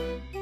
Bye.